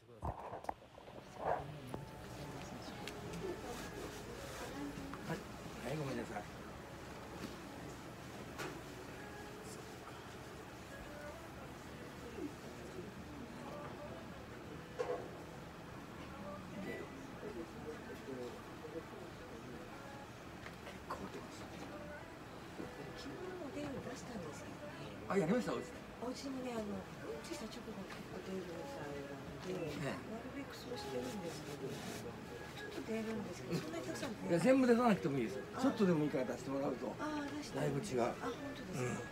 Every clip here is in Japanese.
してください。はい、はい、ごめんなさい。昨日も電話出したんですけどねあ、やりました、おうちで。お家にねあのうんちした直後結構出る際なので、ねなるべくそうしてるんですけどちょっと出るんですけどそんなにたくさんい。や、全部出さなくてもいいですよ。ちょっとでもいいから出してもらうと。ああ出しただいぶ違う。あ本当ですか、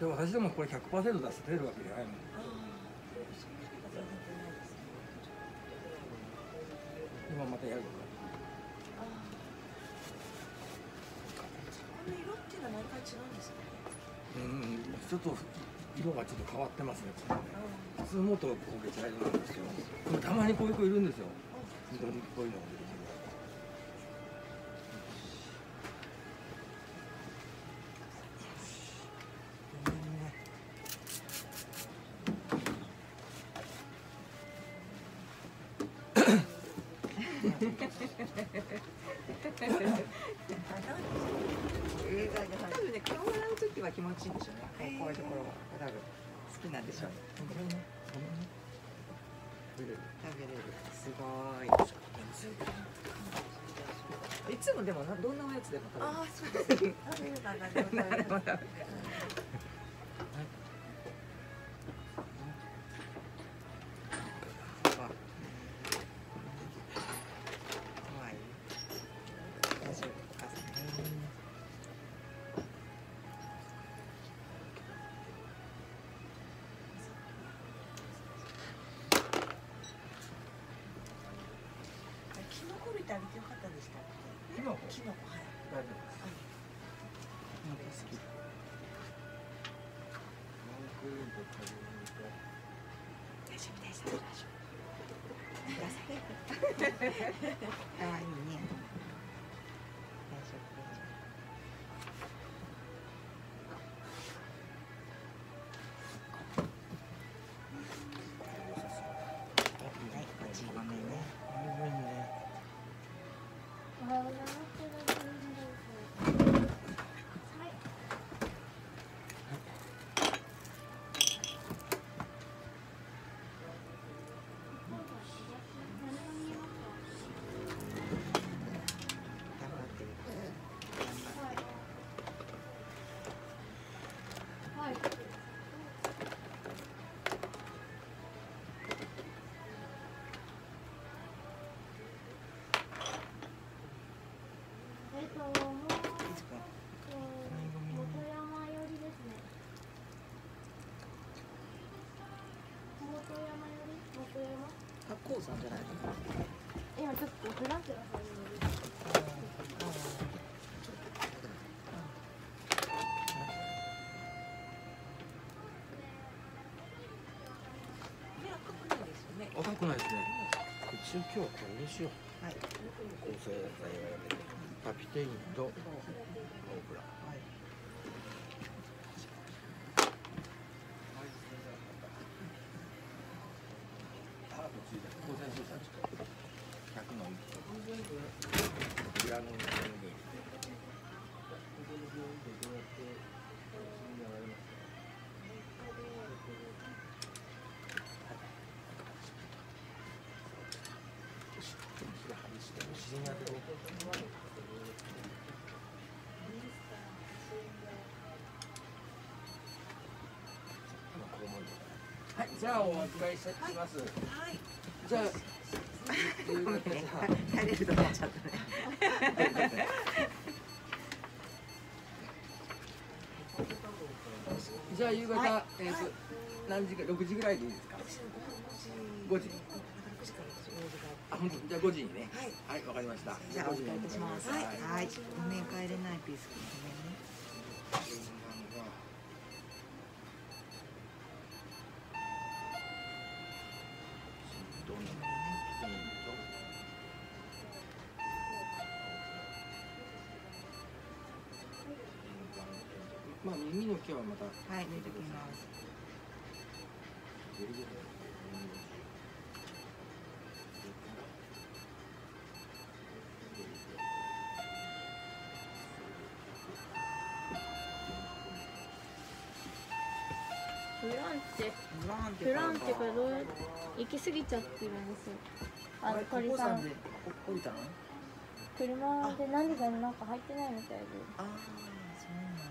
でも私でもこれ100%出して出るわけじゃないもん。ああそんなにないですね。今またやるのか。ああこの色っていうのは毎回違うんですか。うん、ちょっと色がちょっと変わってますね。これねあ普通もっと焦げ茶色なんですよ。でもたまにこういう子いるんですよ。緑っぽいのが出てくる。ごめんね映画が多分ね顔洗う時は気持ちいいんでしょうね。こういうところが多分好きなんでしょう。食べれる。すごい。いつもでもなどんなおやつでも食べる。ああそうです 食べるな てあげてよかったでしたっけ？キノコキノコはい大丈夫です。なんか好き大丈夫です大丈夫くださいかわいいね八甲山じゃないの今ちょっとフランスがさんに。赤くないですね。一応今日はこれにしよう。はい構成剤が出てパピテインとオー。ブラ。はいハーブついて構成数さちょっと100のはい、じゃあお預かりします。はいじゃ帰れると思っちゃったねじゃあ夕方、えっ、と、何時か、六時ぐらいでいいですか？五時5時6時から私用事あ、本当、じゃあ五時にね。はいはい、わかりました。じゃあお願いいたしますはい。はいごめん帰れないピースごめんどんなの？まあ耳の毛はまた。はい。抜いてきますフランチ。ェフランチ。ェからどう行き過ぎちゃってるんですよ。あの鳥さん。で降りたの？車で何かなんか入ってないみたいで。ああそうなんだ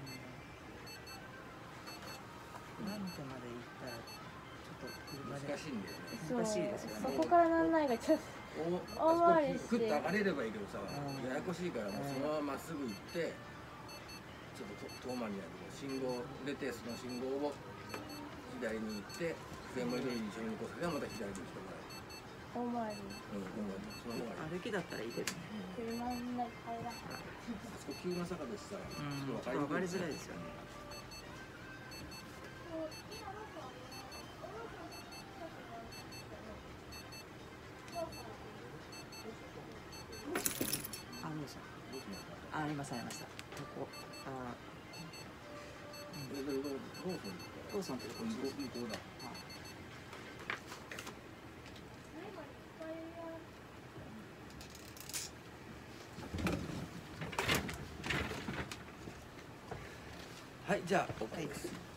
フランチェまで行ったらちょっと車で。難しいんだよね。そう難しいですよね。そこからなんないがちょっお大回りしてあそこクッと上がれればいいけどさ、うん。ややこしいからもうそのまままっすぐ行って、ちょっと遠間にある信号出てその信号を左に行って全部緑に一緒に行こうそれはまた左に来てもらと大回りう、うん、その方がいい歩きだったらいいですね。車に入らないあそこ急な坂でしたら、うん。ちょっと分かりづらいいですよねあどうした。あありました。ありました。ここあローソンってここう向こうだはいじゃあ OK です、はい